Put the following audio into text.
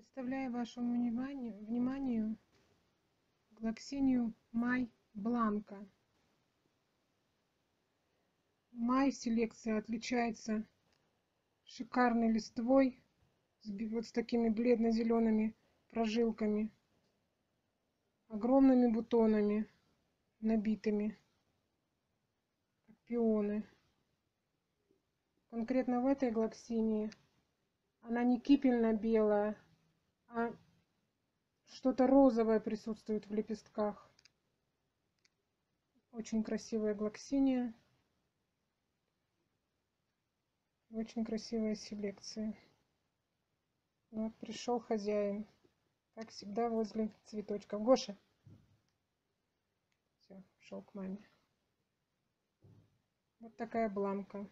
Представляю вашему вниманию, вниманию глоксинию Май Бланка. Май селекция отличается шикарной листвой, вот с такими бледно-зелеными прожилками, огромными бутонами набитыми, как пионы. Конкретно в этой глоксинии она не кипельно-белая, а что-то розовое присутствует в лепестках. Очень красивая глоксиния. Очень красивая селекция. Вот пришел хозяин. Как всегда возле цветочков. Гоша! Все, шел к маме. Вот такая бланка.